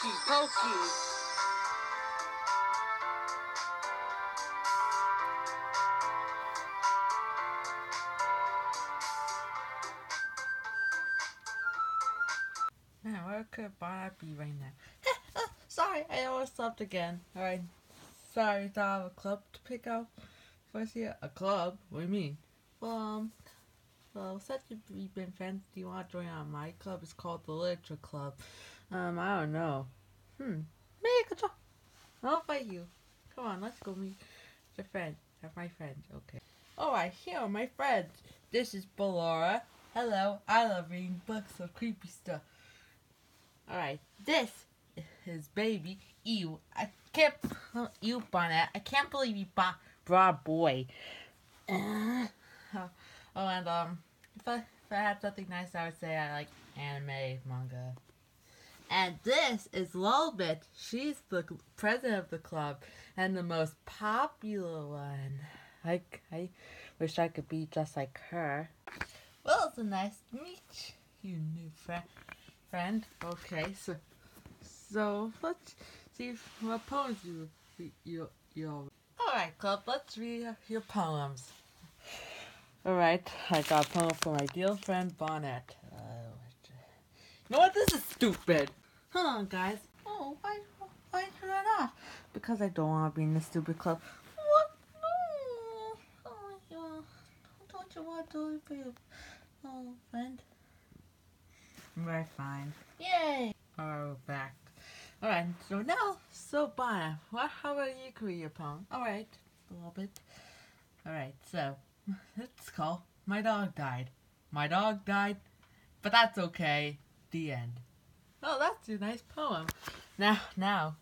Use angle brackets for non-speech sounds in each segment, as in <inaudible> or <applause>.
Hokey pokey. Could Bob be right now? oh, <laughs> sorry, I almost slept again. Alright. Sorry, do I have a club to pick up? First here, a club? What do you mean? Well, um, well, since we've been friends, do you want to join my club? It's called the Literature Club. Um, I don't know. Hmm. Job. I'll fight you. Come on, let's go meet your friend. Have my friends, okay. Alright, here are my friends. This is Ballora. Hello, I love reading books of creepy stuff. Alright, this is baby. Ew, I can't. Oh, ew, Bonnet. I can't believe you bought brought boy. Uh, oh, oh, and um, if I if I had something nice, I would say I like anime, manga. And this is Lolbit. She's the president of the club and the most popular one. I, I wish I could be just like her. Well, it's a nice to meet you, new friend. Friend. Okay, so so let's see what poems you you you. All right, club. Let's read your poems. All right, I got a poem for my dear friend Bonnet. You know what? This is stupid. Hold on, guys. Oh, why why turn it off? Because I don't want to be in the stupid club. What? No. Oh, you don't you want to for your oh, friend? Right, fine. Yay! Alright, we're back. Alright, so now, so Bonnet, what, how about you create your poem? Alright, a little bit. Alright, so, <laughs> it's called My Dog Died. My dog died, but that's okay. The end. Oh, that's a nice poem. Now, now,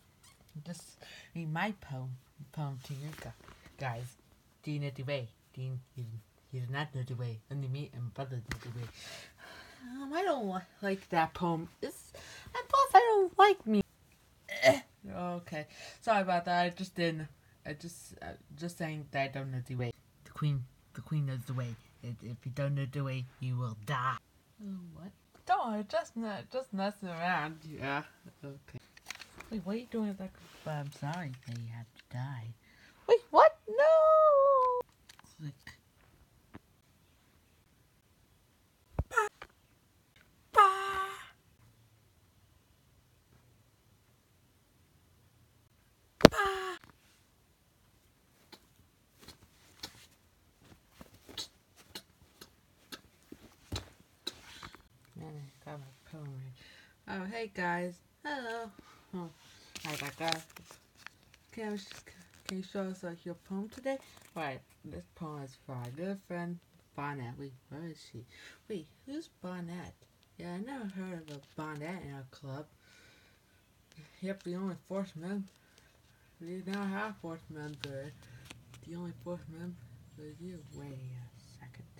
just read my poem, poem to you guys. Do you know the way? Do you, you, you do not know the way. Only me and brother know the way. Um, I don't like that poem. It's, and plus, I don't like me. Eh. okay, sorry about that. I just didn't. I just, uh, just saying that I don't know the way. The queen, the queen knows the way. If, if you don't know the way, you will die. Oh, what? Don't, just not, just messing around. Yeah. Okay. Wait, what are you doing with that? But I'm sorry that you have to die. Wait, what? No. Click. Man, I got my poem right. Oh, hey guys. Hello. Oh, I got that. Can, I, can you show us like your poem today? Alright, this poem is for our good friend Bonnet. Wait, where is she? Wait, who's Bonnet? Yeah, I never heard of a Bonnet in our club. Yep, the only fourth member. We now have fourth member. The only fourth member is you. Wait a second.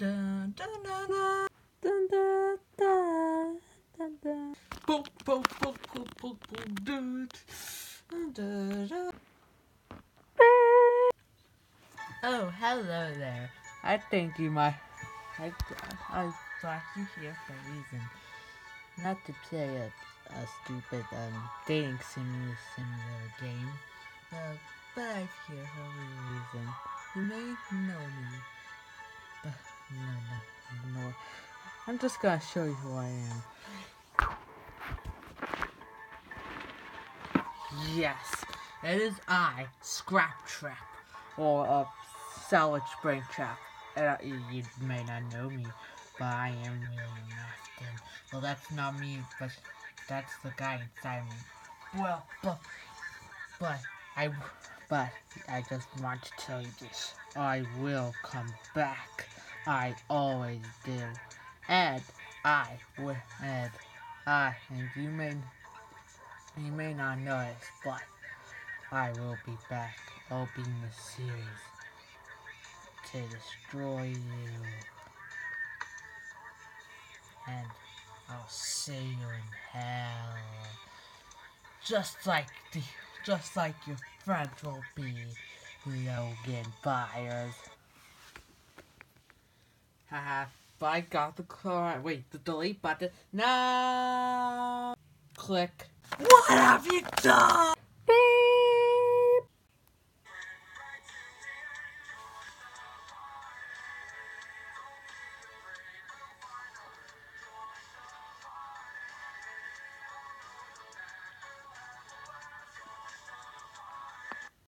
Dun, dun, dun, dun. Dun, dun, dude. Dun, dun. Oh, hello there. I think you might. I, I brought you here for a reason. Not to play a, a stupid um, dating sim similar game, but, but I'm here for a reason. You may know me, but no, no, no. I'm just gonna show you who I am. Yes, it is I, Scraptrap, or a Salvage Spring Trap. Uh, you, may not know me, but I am William Afton. Well, that's not me, but that's the guy inside me. Well, but, but I, but I just want to tell you this. I will come back. I always do. And I will, and I, and you may, you may not notice, but I will be back. In the series to destroy you. And I'll see you in hell. Just like the, just like your friends will be, Logan Byers. Haha, But I got the car. Wait, the delete button. No. Click. What have you done?